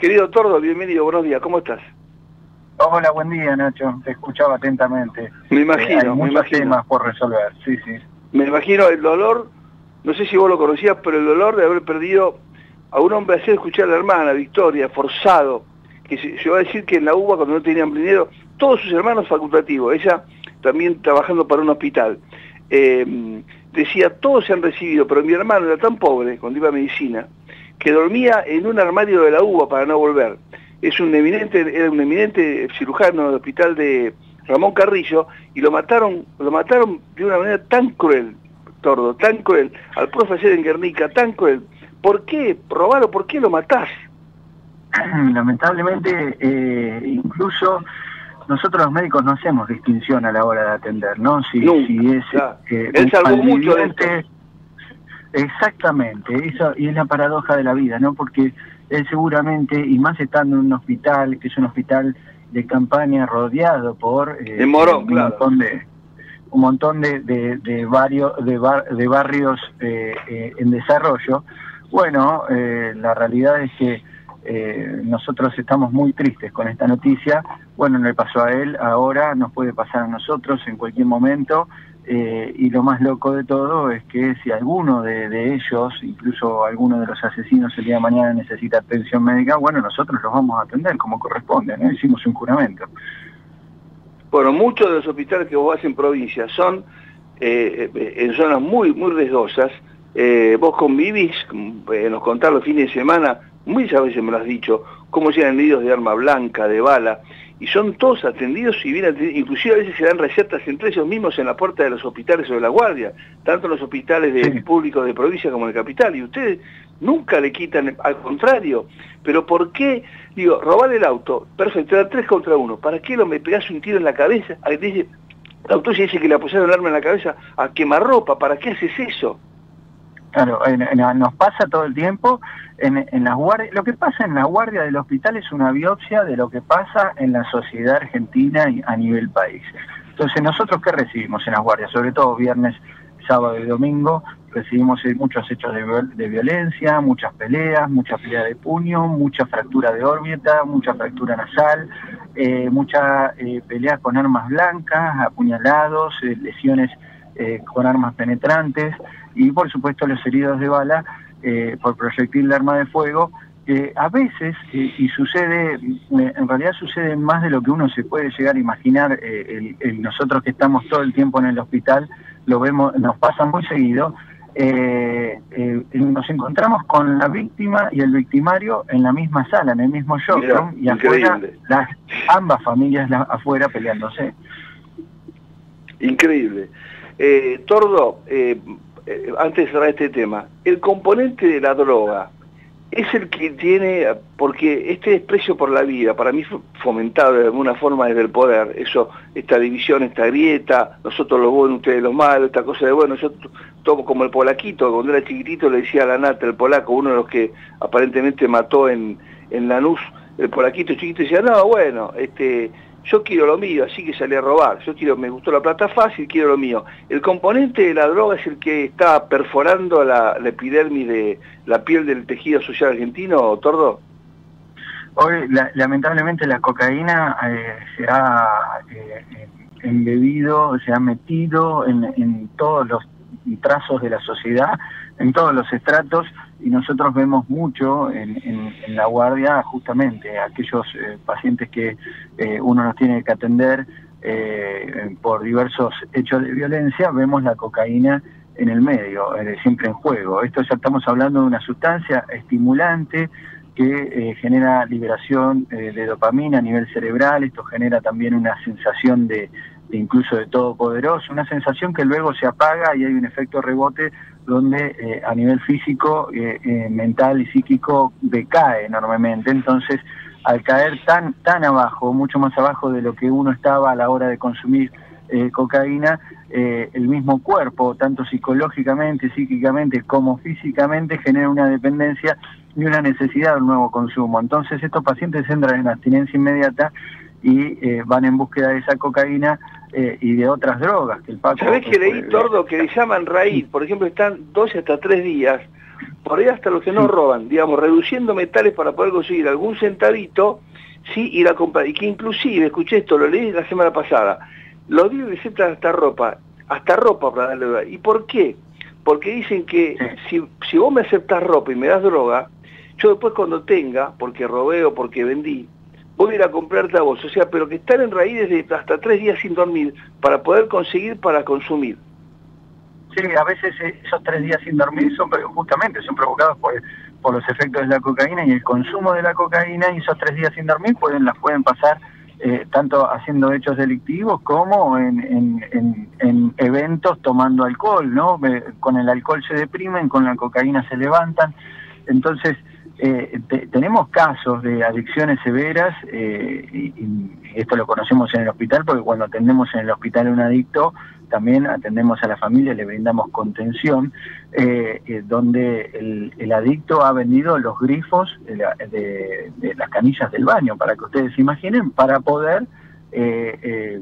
Querido Tordo, bienvenido, buenos días, ¿cómo estás? Hola, buen día Nacho, te escuchaba atentamente. Me imagino, Eh, hay me imagino. temas por resolver, sí, sí. Me imagino el dolor, no sé si vos lo conocías, pero el dolor de haber perdido a un hombre así, escuchar a la hermana, Victoria, forzado, que se llegó a decir que en la UBA cuando no tenían dinero, todos sus hermanos facultativos, ella también trabajando para un hospital, eh, decía, todos se han recibido, pero mi hermano era tan pobre cuando iba a medicina, que dormía en un armario de la UBA para no volver. Es un eminente, era un eminente cirujano del hospital de Ramón Carrillo, y lo mataron, lo mataron de una manera tan cruel, Tordo, tan cruel, al profe ayer en Guernica, tan cruel. ¿Por qué? Robalo, ¿por qué lo matás? Lamentablemente, eh, incluso nosotros los médicos no hacemos distinción a la hora de atender, ¿no? Si, Nunca, si es claro. eh, Él salvó mucho de malviviente- Exactamente, eso, y es la paradoja de la vida, ¿no? Porque él seguramente, y más estando en un hospital, que es un hospital de campaña rodeado por eh, Morón, un claro. montón de un montón de, de, de varios de, bar- de barrios eh, eh, en desarrollo. Bueno, eh, la realidad es que eh, nosotros estamos muy tristes con esta noticia. Bueno, le pasó a él, ahora nos puede pasar a nosotros en cualquier momento. Eh, y lo más loco de todo es que si alguno de, ellos, incluso alguno de los asesinos el día de mañana necesita atención médica, bueno, nosotros los vamos a atender como corresponde, ¿no? Hicimos un juramento. Bueno, muchos de los hospitales que vos vas en provincia son eh, eh, en zonas muy, muy riesgosas. Eh, vos convivís, eh, nos contás los fines de semana, muchas veces me lo has dicho, cómo llegan heridos de arma blanca, de bala, y son todos atendidos y bien atendidos, inclusive a veces se dan recetas entre ellos mismos en la puerta de los hospitales o de la guardia, tanto en los hospitales de Sí. públicos de provincia como de capital, y ustedes nunca le quitan, al contrario, pero ¿por qué? Digo, robar el auto, perfecto, era tres contra uno, ¿para qué lo me pegás un tiro en la cabeza? Dice, la autopsia dice que le apoyaron el arma en la cabeza a quemarropa, ¿para qué haces eso? Claro, en- nos pasa todo el tiempo en, las guardias. Lo que pasa en la guardia del hospital es una biopsia de lo que pasa en la sociedad argentina y a nivel país. Entonces, ¿nosotros qué recibimos en las guardias? Sobre todo viernes, sábado y domingo, recibimos eh, muchos hechos de, viol- de violencia, muchas peleas, mucha pelea de puño, mucha fractura de órbita, mucha fractura nasal, eh, mucha eh, pelea con armas blancas, apuñalados, eh, lesiones eh, con armas penetrantes y por supuesto los heridos de bala eh, por proyectil de arma de fuego, que a veces, eh, y sucede, eh, en realidad sucede más de lo que uno se puede llegar a imaginar, eh, el- el- nosotros que estamos todo el tiempo en el hospital, lo vemos, nos pasa muy seguido, eh, eh, nos encontramos con la víctima y el victimario en la misma sala, en el mismo showroom, y afuera, increíble. las, ambas familias la- afuera peleándose. Increíble. Eh, Tordo, eh, eh, antes de cerrar este tema, el componente de la droga es el que tiene, porque este desprecio por la vida, para mí fomentado de alguna forma desde el poder, eso, esta división, esta grieta, nosotros los buenos, ustedes los malos, esta cosa de bueno, yo tomo como el polaquito, cuando era chiquitito le decía a la nata, el polaco, uno de los que aparentemente mató en, en Lanús, el polaquito chiquito decía, no, bueno, este, yo quiero lo mío, así que salí a robar, yo quiero, me gustó la plata fácil, quiero lo mío. El componente de la droga es el que está perforando la, la epidermis de la piel del tejido social argentino, Tordo. Hoy, la- lamentablemente, la cocaína eh, se ha eh, embebido, se ha metido en, en todos los trazos de la sociedad, en todos los estratos, y nosotros vemos mucho en, en- la guardia justamente aquellos eh, pacientes que eh, uno los tiene que atender eh, por diversos hechos de violencia, vemos la cocaína en el medio, siempre en juego. Esto ya estamos hablando de una sustancia estimulante que eh, genera liberación eh, de dopamina a nivel cerebral, esto genera también una sensación de incluso de todopoderoso, una sensación que luego se apaga y hay un efecto rebote donde eh, a nivel físico, eh, eh, mental y psíquico decae enormemente. Entonces, al caer tan, tan abajo, mucho más abajo de lo que uno estaba a la hora de consumir eh, cocaína, eh, el mismo cuerpo, tanto psicológicamente, psíquicamente como físicamente, genera una dependencia y una necesidad de un nuevo consumo. Entonces estos pacientes entran en abstinencia inmediata y eh, van en búsqueda de esa cocaína eh, y de otras drogas que el Paco... ¿Sabés que leí, eh, Tordo, que le llaman raíz? Por ejemplo, están dos hasta tres días por ahí hasta los que no roban, digamos, reduciendo metales para poder conseguir algún centavito, sí, ir a comprar. Y que inclusive, escuché esto, lo leí la semana pasada, los días aceptan hasta ropa, hasta ropa para darle ¿Y por qué? Porque dicen que si, si vos me aceptas ropa y me das droga, yo después cuando tenga, porque robé o porque vendí, voy a ir a vos. O sea, pero que están en raíces de hasta tres días sin dormir para poder conseguir para consumir. Sí, a veces esos tres días sin dormir son justamente son provocados por, por los efectos de la cocaína y el consumo de la cocaína y esos tres días sin dormir pueden las pueden pasar eh, tanto haciendo hechos delictivos como en, en, eventos tomando alcohol, ¿no? Con el alcohol se deprimen, con la cocaína se levantan. Entonces, eh, tenemos casos de adicciones severas, eh, y, esto lo conocemos en el hospital, porque cuando atendemos en el hospital a un adicto, también atendemos a la familia, le brindamos contención, eh, donde el, adicto ha vendido los grifos de, las canillas del baño, para que ustedes se imaginen, para poder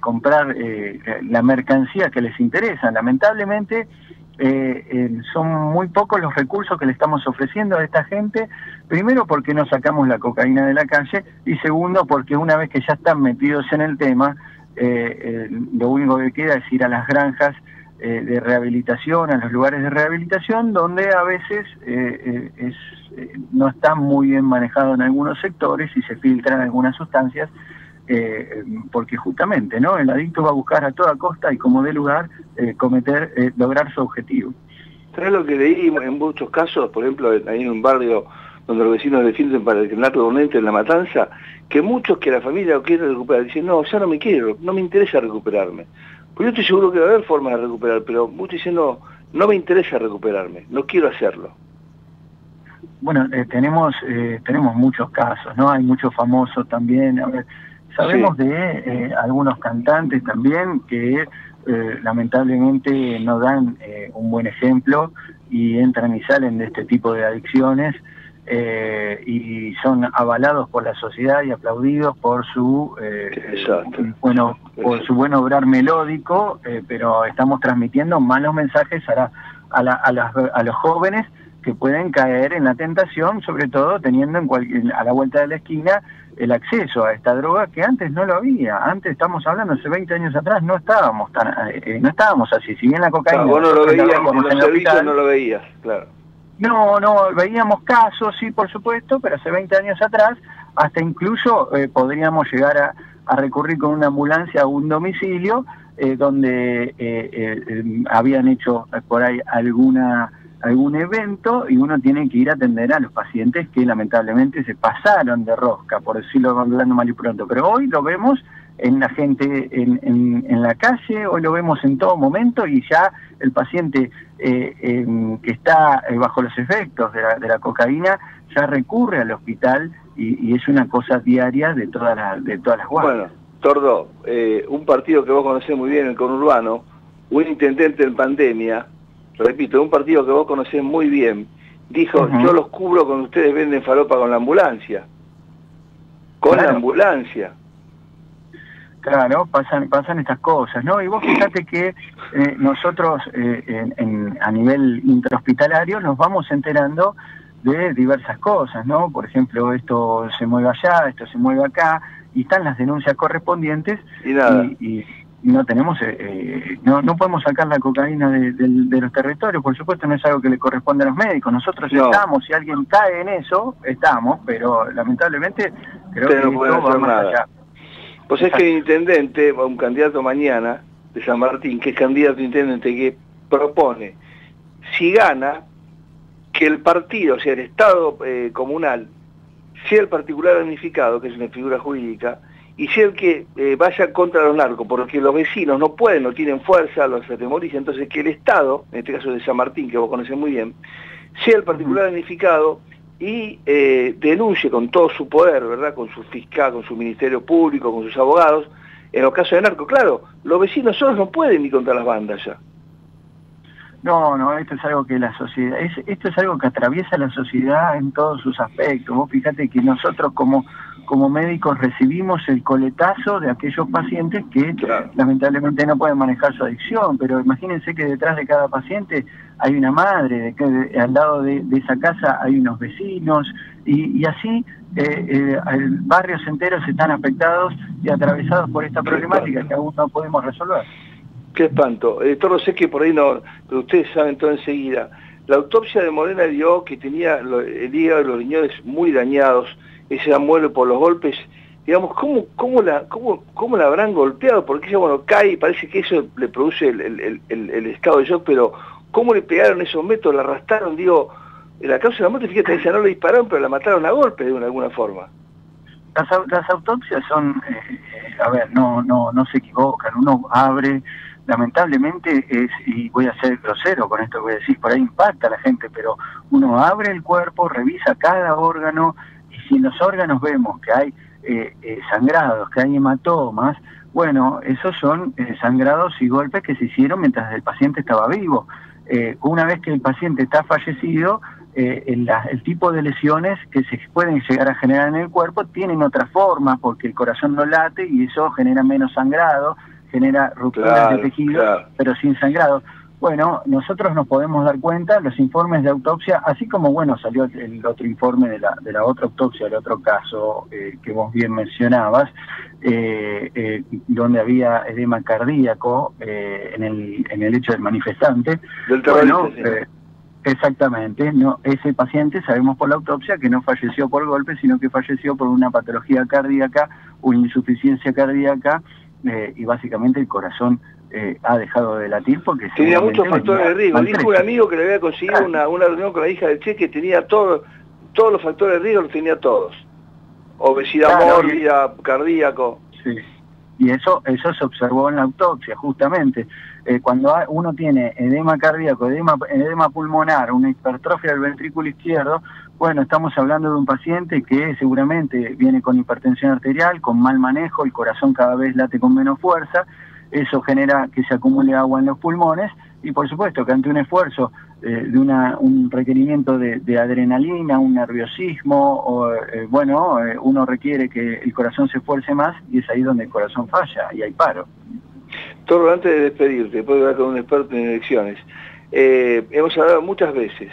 comprar la mercancía que les interesa. Lamentablemente, eh, eh, son muy pocos los recursos que le estamos ofreciendo a esta gente, primero porque no sacamos la cocaína de la calle. Y segundo porque una vez que ya están metidos en el tema, eh, lo único que queda es ir a las granjas de rehabilitación, a los lugares de rehabilitación, donde a veces es, no está muy bien manejado en algunos sectores y se filtran algunas sustancias eh, porque justamente no el adicto va a buscar a toda costa y como de lugar eh, cometer eh, lograr su objetivo ¿Sabes lo que leí en muchos casos por ejemplo ahí en un barrio donde los vecinos defienden para el narco en la matanza que muchos que la familia lo quieren recuperar dicen no ya no me quiero no me interesa recuperarme pues yo estoy seguro que va a haber formas de recuperar pero muchos dicen no no me interesa recuperarme no quiero hacerlo bueno, tenemos tenemos muchos casos, ¿no? Hay muchos famosos también. A ver, Sabemos de eh, algunos cantantes también que eh, lamentablemente no dan eh, un buen ejemplo y entran y salen de este tipo de adicciones y son avalados por la sociedad y aplaudidos por su bueno por su buen obrar melódico, pero estamos transmitiendo malos mensajes a, a los jóvenes que pueden caer en la tentación, sobre todo teniendo en a la vuelta de la esquina el acceso a esta droga que antes no lo había. Antes estamos hablando hace 20 años atrás no estábamos tan eh, no estábamos así. Si bien la cocaína no lo veíamos en hospital, no lo veías, claro. No, no, veíamos casos, sí, por supuesto, pero hace 20 años atrás hasta incluso eh, podríamos llegar a, a, recurrir con una ambulancia a un domicilio eh, donde habían hecho por ahí alguna algún evento y uno tiene que ir a atender a los pacientes que lamentablemente se pasaron de rosca, por decirlo hablando mal y pronto. Pero hoy lo vemos en la gente en, en, la calle, hoy lo vemos en todo momento y ya el paciente eh, que está eh, bajo los efectos de la, de la, cocaína ya recurre al hospital y, es una cosa diaria de todas las de todas las guardias. Bueno, Tordo, eh, un partido que vos conocés muy bien, el conurbano, un intendente en pandemia, repito, un partido que vos conocés muy bien, dijo, yo los cubro cuando ustedes venden falopa con la ambulancia. Con la ambulancia. Claro, pasan, pasan estas cosas, ¿no? Y vos fíjate que eh, nosotros eh, en, a nivel intrahospitalario nos vamos enterando de diversas cosas, ¿no? Por ejemplo, esto se mueve allá, esto se mueve acá, y están las denuncias correspondientes. Y nada. y, no tenemos, eh, eh, no, no podemos sacar la cocaína de, los territorios, por supuesto no es algo que le corresponde a los médicos, nosotros estamos, si alguien cae en eso, estamos, pero lamentablemente creo que no esto va más allá. Pues es que el intendente, un candidato mañana de San Martín, que es candidato intendente que propone, si gana, que el partido, o sea, el Estado eh, comunal, sea el particular unificado, que es una figura jurídica, y ser que eh, vaya contra los narcos, porque los vecinos no pueden, no tienen fuerza, los atemorizan, entonces que el Estado, en este caso de San Martín, que vos conocés muy bien, sea el particular unificado y eh, denuncie con todo su poder, ¿verdad? Con su fiscal, con su ministerio público, con sus abogados, en los casos de narcos. Claro, los vecinos solos no pueden ir contra las bandas ya. No, no, esto es algo que la sociedad, es, esto es algo que atraviesa la sociedad en todos sus aspectos. Vos fíjate que nosotros como, como médicos recibimos el coletazo de aquellos pacientes que lamentablemente no pueden manejar su adicción, pero imagínense que detrás de cada paciente hay una madre, de que al lado de, esa casa hay unos vecinos, y, así eh, barrios enteros están afectados y atravesados por esta problemática que aún no podemos resolver. Qué espanto. Eh, Toro, sé que por ahí no, pero ustedes saben todo enseguida. La autopsia de Morena dio que tenía el hígado y los riñones muy dañados, ese amuelo por los golpes. Digamos, ¿cómo, cómo, la, cómo, cómo la habrán golpeado? Porque ella, bueno, cae y parece que eso le produce el, estado de shock, pero ¿cómo le pegaron esos métodos? ¿La arrastraron? Digo, la causa de la muerte, fíjate, ella no le dispararon, pero la mataron a golpe de alguna forma. Las, autopsias son, eh, a ver, no, no, no se equivocan, uno abre lamentablemente es, y voy a ser grosero con esto que voy a decir, por ahí impacta a la gente, pero uno abre el cuerpo, revisa cada órgano, y si en los órganos vemos que hay eh, eh, sangrados, que hay hematomas, bueno, esos son eh, sangrados y golpes que se hicieron mientras el paciente estaba vivo. una vez que el paciente está fallecido, el, el, tipo de lesiones que se pueden llegar a generar en el cuerpo tienen otra forma porque el corazón no late y eso genera menos sangrado, genera rupturas de tejido, pero sin sangrado. Bueno, nosotros nos podemos dar cuenta, los informes de autopsia, así como, bueno, salió el otro informe de la, de la otra autopsia, el otro caso eh, que vos bien mencionabas, eh, eh, donde había edema cardíaco en, el, en el hecho del manifestante. Del bueno, Exactamente, no, ese paciente sabemos por la autopsia que no falleció por golpe, sino que falleció por una patología cardíaca, una insuficiencia cardíaca eh, y básicamente el corazón eh, ha dejado de latir porque... Tenía muchos factores de riesgo. Dijo un amigo que le había conseguido una, una reunión con la hija del Che que tenía todo, todos los factores de riesgo, los tenía todos. Obesidad mórbida, cardíaco. Sí. Y eso, eso se observó en la autopsia, justamente. Eh, cuando uno tiene edema cardíaco, edema, edema pulmonar, una hipertrofia del ventrículo izquierdo, bueno, estamos hablando de un paciente que seguramente viene con hipertensión arterial, con mal manejo, el corazón cada vez late con menos fuerza, eso genera que se acumule agua en los pulmones y por supuesto que ante un esfuerzo eh, de una, un requerimiento de, adrenalina, un nerviosismo, o, eh, bueno, eh, uno requiere que el corazón se esfuerce más y es ahí donde el corazón falla y hay paro. Todo antes de despedirte, puedo hablar con un experto en elecciones, hemos hablado muchas veces.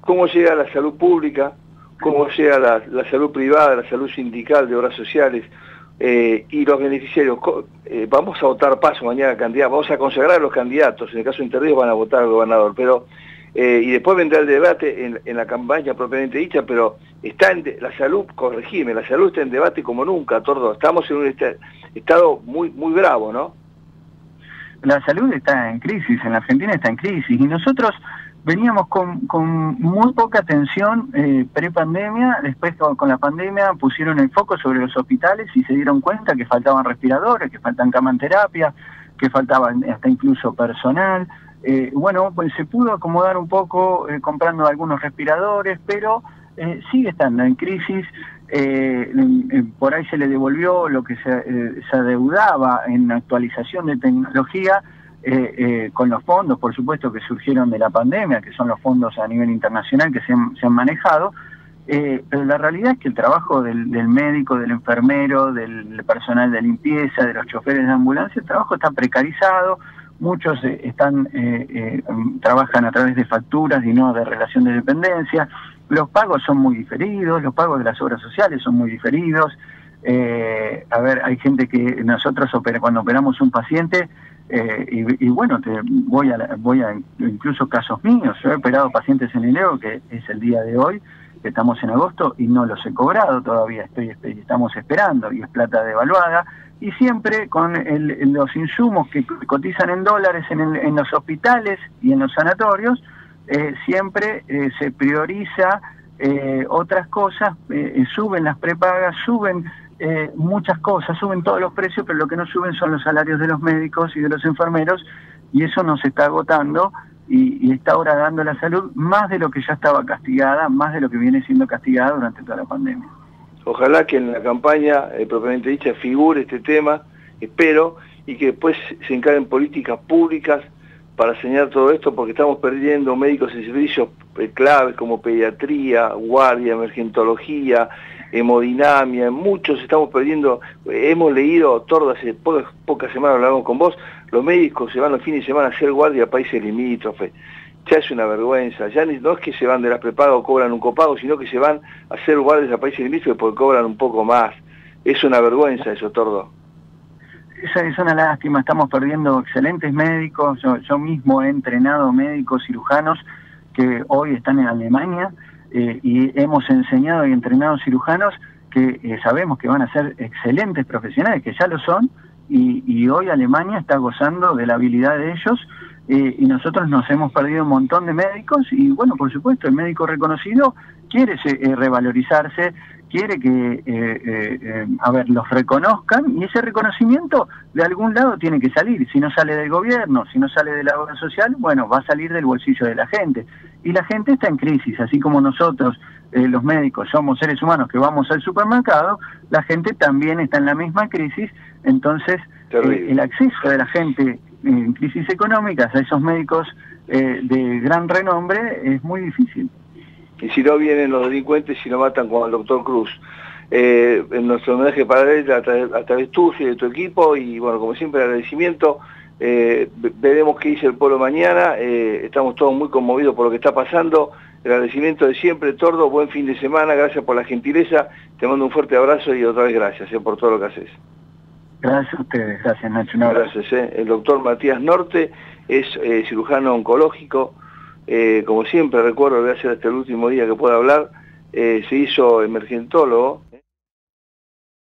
Cómo llega la salud pública, cómo llega la, salud privada, la salud sindical de obras sociales eh, y los beneficiarios. Eh, vamos a votar paso mañana candidato, vamos a consagrar a los candidatos, en el caso de van a votar al gobernador, pero eh, y después vendrá el debate en, la campaña propiamente dicha, pero está en la salud, corregime, la salud está en debate como nunca, Tordo. Estamos en un estado muy, muy bravo, ¿no? La salud está en crisis, en la Argentina está en crisis, y nosotros veníamos con, con muy poca atención eh, pre-pandemia, después con, la pandemia pusieron el foco sobre los hospitales y se dieron cuenta que faltaban respiradores, que faltan cama en terapia, que faltaban hasta incluso personal. Eh, bueno, pues se pudo acomodar un poco eh, comprando algunos respiradores, pero eh, sigue estando en crisis. por ahí se le devolvió lo que se, se adeudaba en actualización de tecnología eh, eh, con los fondos, por supuesto, que surgieron de la pandemia, que son los fondos a nivel internacional que se han, manejado, eh, pero la realidad es que el trabajo del, médico, del enfermero, del personal de limpieza, de los choferes de ambulancia, el trabajo está precarizado, muchos están trabajan a través de facturas y no de relación de dependencia, los pagos son muy diferidos, los pagos de las obras sociales son muy diferidos, a ver, hay gente que nosotros cuando operamos un paciente, eh, y, bueno, te voy a, voy a incluso casos míos. Yo he operado pacientes en enero, que es el día de hoy, estamos en agosto, y no los he cobrado todavía, estoy, estamos esperando, y es plata devaluada. Y siempre con los insumos que cotizan en dólares en, los hospitales y en los sanatorios, eh, siempre eh, se prioriza otras cosas, suben las prepagas, suben eh, muchas cosas, suben todos los precios, pero lo que no suben son los salarios de los médicos y de los enfermeros, y eso nos está agotando y, está ahora dando la salud más de lo que ya estaba castigada, más de lo que viene siendo castigada durante toda la pandemia. Ojalá que en la campaña, eh, propiamente dicha, figure este tema, espero, y que después se encarguen políticas públicas para señalar todo esto, porque estamos perdiendo médicos en servicios eh, claves como pediatría, guardia, emergentología, hemodinamia, muchos estamos perdiendo, hemos leído, Tordo, hace pocas, semanas hablamos con vos, los médicos se van los fines de semana a hacer guardia a países limítrofes. ya es una vergüenza, ya no es que se van de las prepagas o cobran un copago, sino que se van a hacer guardias a países limítrofes porque cobran un poco más. Es una vergüenza eso, Tordo. Esa es una lástima, estamos perdiendo excelentes médicos, yo, mismo he entrenado médicos cirujanos que hoy están en Alemania eh, y hemos enseñado y entrenado cirujanos que eh, sabemos que van a ser excelentes profesionales, que ya lo son, y, hoy Alemania está gozando de la habilidad de ellos eh, y nosotros nos hemos perdido un montón de médicos y bueno, por supuesto, el médico reconocido quiere eh, revalorizarse, quiere que, eh, a ver, los reconozcan y ese reconocimiento de algún lado tiene que salir. Si no sale del gobierno, si no sale de la obra social, bueno, va a salir del bolsillo de la gente. Y la gente está en crisis, así como nosotros, los médicos, somos seres humanos que vamos al supermercado, la gente también está en la misma crisis entonces, eh, el acceso de la gente en crisis económicas a esos médicos eh, de gran renombre es muy difícil. Y si no vienen los delincuentes y no matan como el doctor Cruz. Eh, en nuestro homenaje para él a, través tuyo y de tu equipo y bueno, como siempre agradecimiento. veremos qué dice el pueblo mañana, estamos todos muy conmovidos por lo que está pasando. El agradecimiento de siempre, Tordo, buen fin de semana, gracias por la gentileza, te mando un fuerte abrazo y otra vez gracias por todo lo que haces. Gracias a ustedes, gracias Nacho. Gracias. Eh. El doctor Matías Norte es eh, cirujano oncológico, eh, como siempre recuerdo, gracias hasta el último día que pueda hablar, se hizo emergentólogo